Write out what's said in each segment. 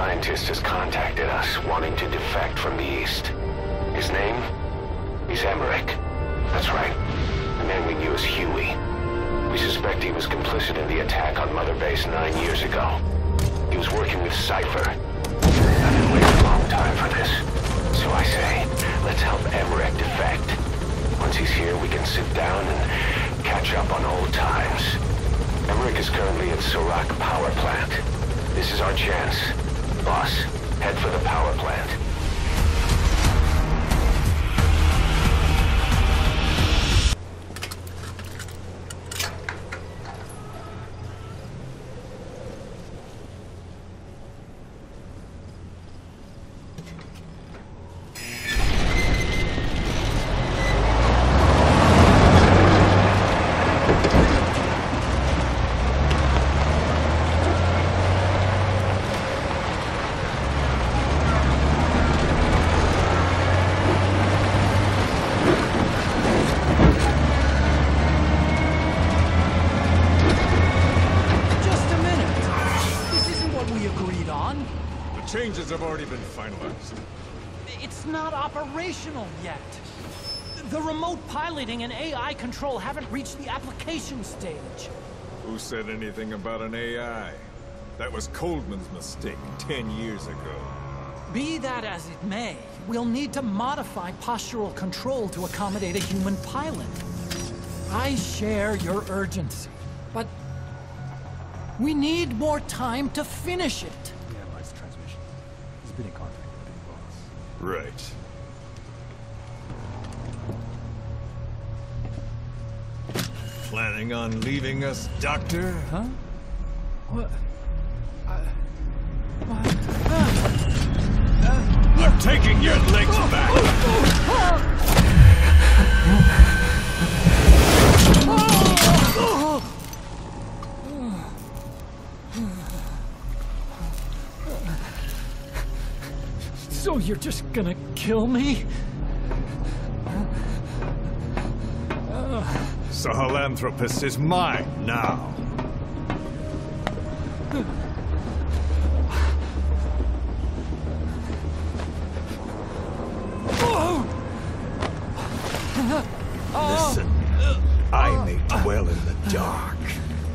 scientist has contacted us, wanting to defect from the East. His name? He's Emmerich. That's right. The man we knew as Huey. We suspect he was complicit in the attack on Mother Base nine years ago. He was working with Cypher. I've been waiting a long time for this. So I say, let's help Emmerich defect. Once he's here, we can sit down and catch up on old times. Emmerich is currently at Serak Power Plant. This is our chance. Boss, head for the power plant. Operational yet. The remote piloting and AI control haven't reached the application stage. Who said anything about an AI? That was Coldman's mistake ten years ago. Be that as it may, we'll need to modify postural control to accommodate a human pilot. I share your urgency, but we need more time to finish it. He analyzed the transmission. He's been in contact with the big boss. Right. Planning on leaving us, Doctor? Huh? What? I'm taking your legs back! So you're just gonna kill me? Sahelanthropus is mine now. Listen, I may dwell in the dark,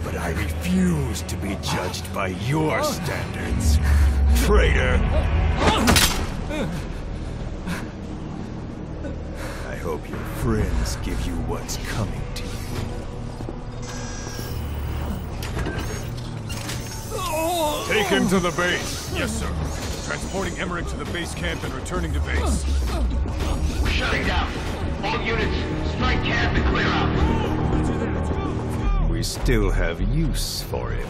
but I refuse to be judged by your standards. Traitor! I hope your friends give you what's coming to you. Take him to the base. Yes, sir. Transporting Emmerich to the base camp and returning to base. We're shutting down. All units, strike camp and clear out. We still have use for him.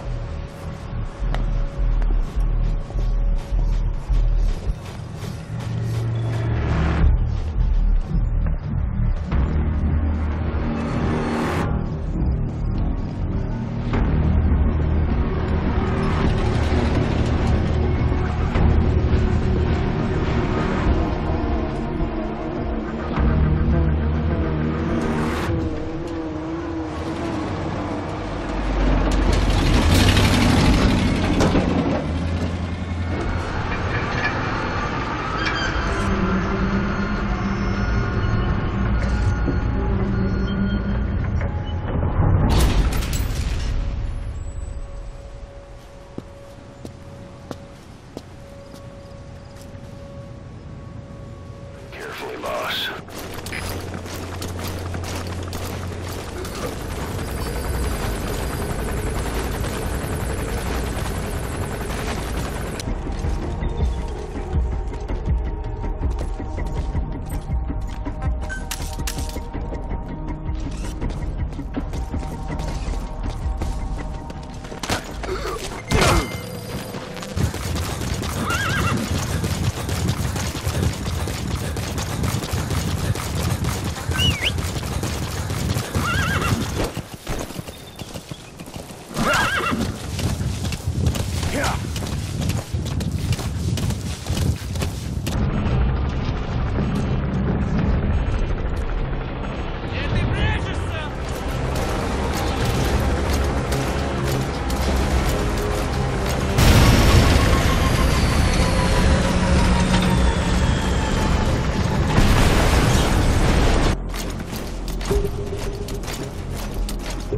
Thank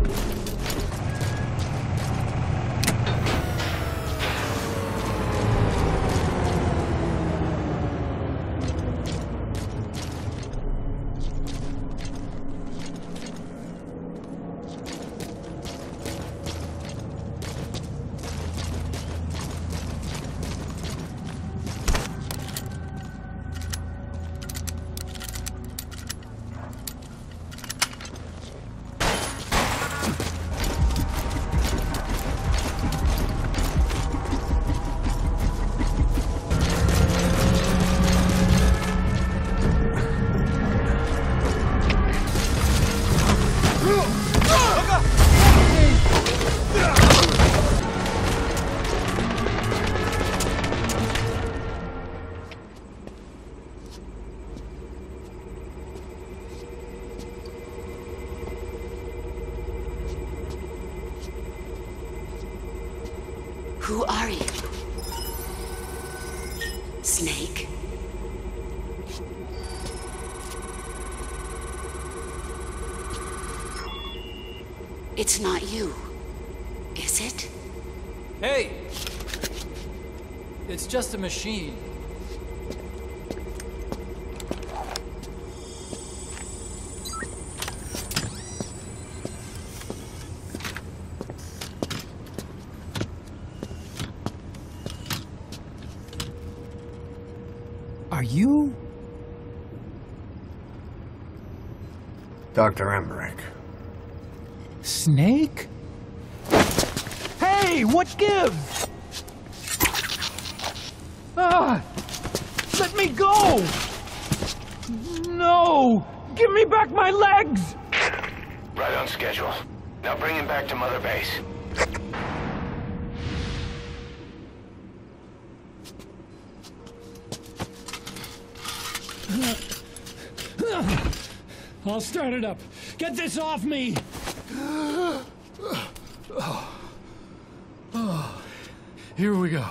you. Snake? It's not you, is it? Hey! It's just a machine. Are you? Dr. Emmerich. Snake? Hey, what gives? Ah! Let me go! No! Give me back my legs! Right on schedule. Now bring him back to Mother Base. I'll start it up. Get this off me! Oh. Here we go.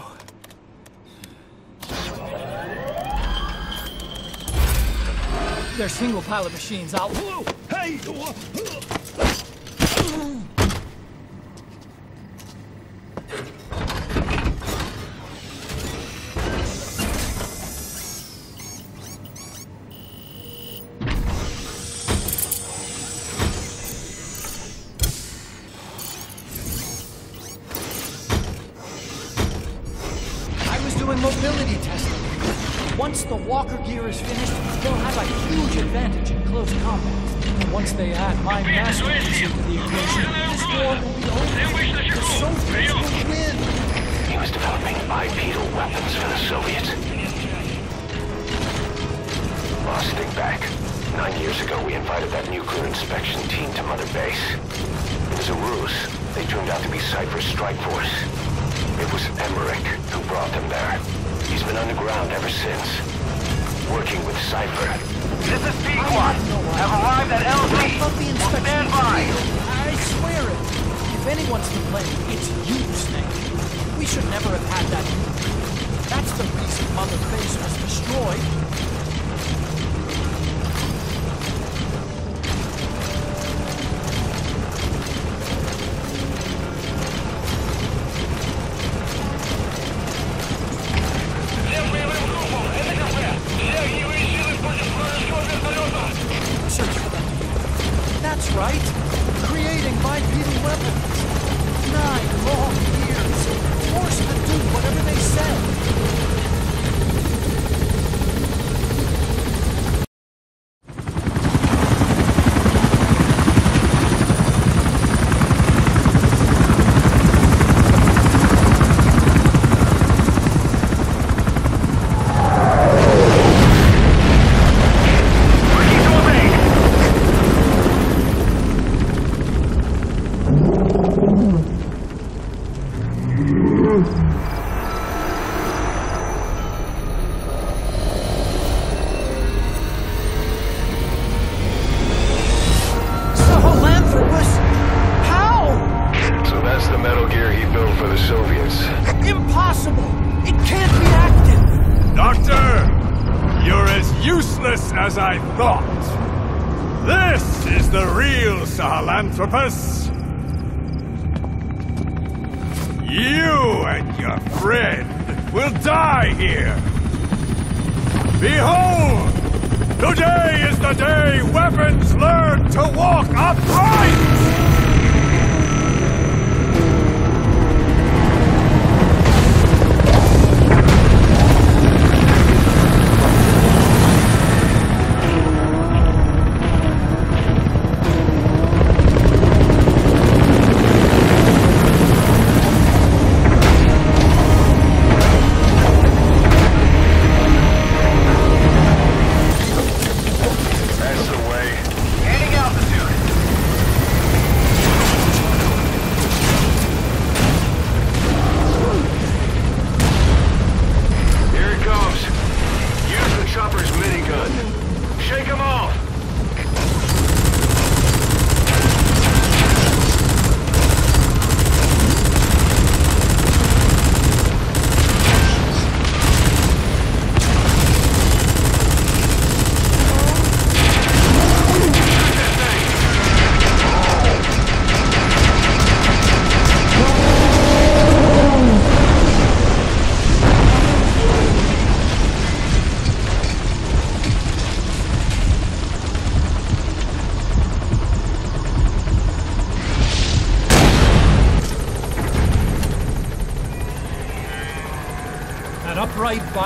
They're single pilot machines. I'll. Whoa! Hey! Doing mobility testing. Once the walker gear is finished, they'll have a huge advantage in close combat. And once they add my masterpiece into the equation, this war will be over. The Soviets will win. He was developing bipedal weapons for the Soviets. Boss, think back. Nine years ago, we invited that nuclear inspection team to Mother Base. It was a ruse. They turned out to be Cypher's strike force. It was Emmerich who brought them there. He's been underground ever since, working with Cypher. This is Pequod. Have arrived at LZ. I thought the Will inspection stand by. I swear it. If anyone's to blame, it's you, Snake. We should never have had that. That's the reason Mother Base was destroyed. Sahelanthropus. You and your friend will die here. Behold! Today is the day weapons learn to walk upright!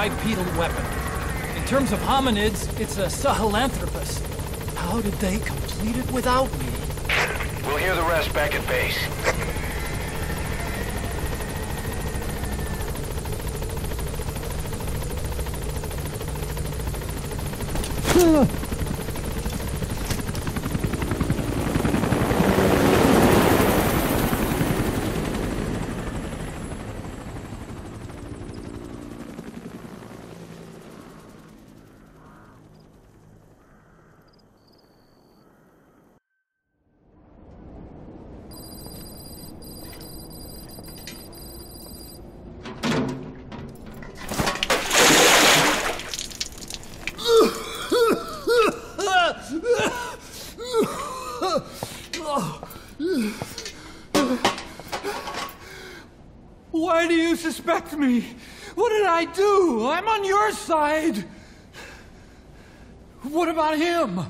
Bipedal weapon. In terms of hominids, it's a Sahelanthropus. How did they complete it without me? We'll hear the rest back at base. Why do you suspect me? What did I do? I'm on your side. What about him?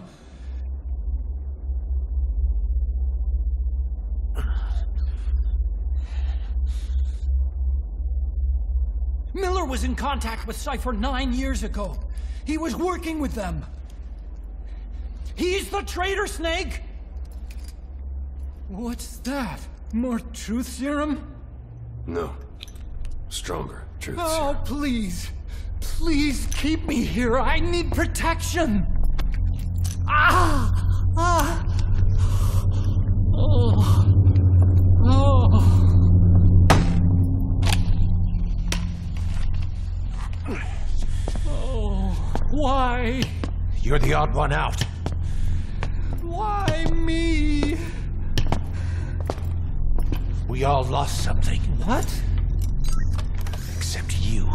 Miller was in contact with Cypher nine years ago. He was working with them. He's the traitor, Snake! What's that? More truth serum? No. Stronger, truth. Oh, please. Please keep me here. I need protection. Ah! Ah! Oh. Oh. Oh. Why? You're the odd one out. Why We all lost something, What? except you.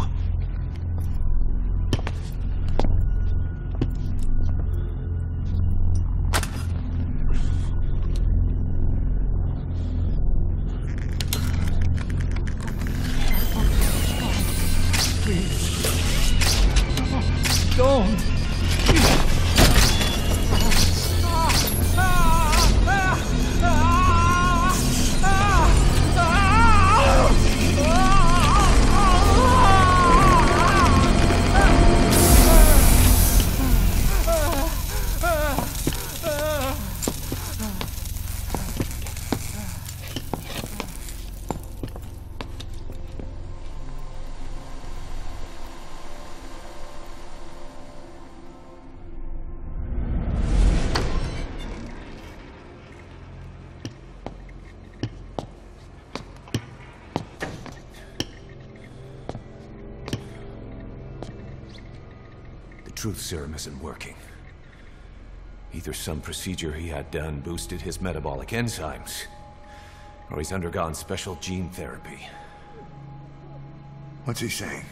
Truth serum isn't working. Either some procedure he had done boosted his metabolic enzymes, or he's undergone special gene therapy. What's he saying?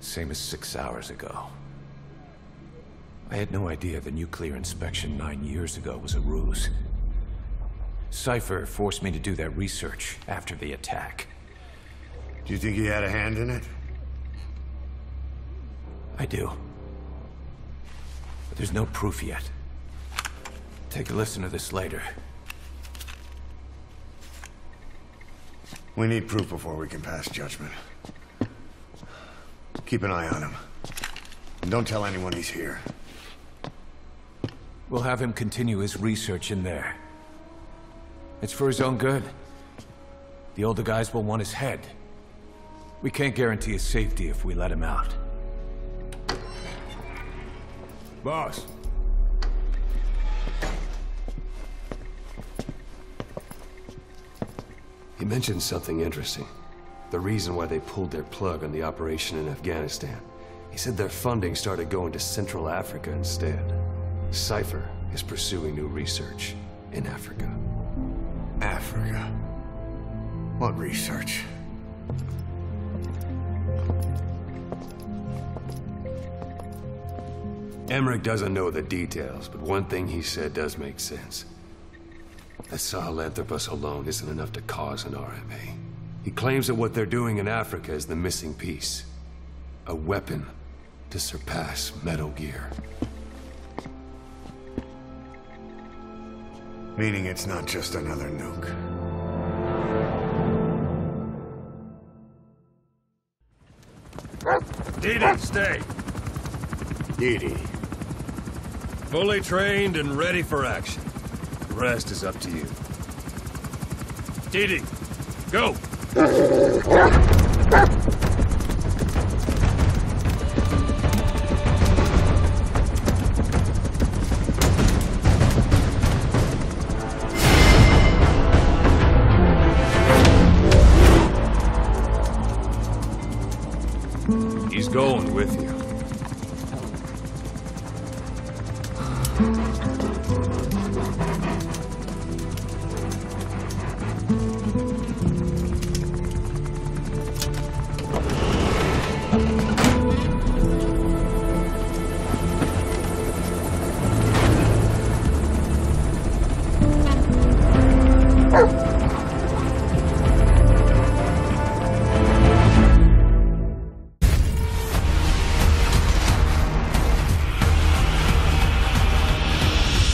Same as six hours ago. I had no idea the nuclear inspection nine years ago was a ruse. Cypher forced me to do that research after the attack. Do you think he had a hand in it? I do. But there's no proof yet. Take a listen to this later. We need proof before we can pass judgment. Keep an eye on him. And don't tell anyone he's here. We'll have him continue his research in there. It's for his own good. The older guys will want his head. We can't guarantee his safety if we let him out. Boss. He mentioned something interesting. The reason why they pulled their plug on the operation in Afghanistan. He said their funding started going to Central Africa instead. Cypher is pursuing new research in Africa. Africa. What research? Emmerich doesn't know the details, but one thing he said does make sense. That Sahelanthropus alone isn't enough to cause an RMA. He claims that what they're doing in Africa is the missing piece. A weapon to surpass Metal Gear. Meaning it's not just another nuke. DD, stay. DD. Fully trained and ready for action. The rest is up to you. DD, go!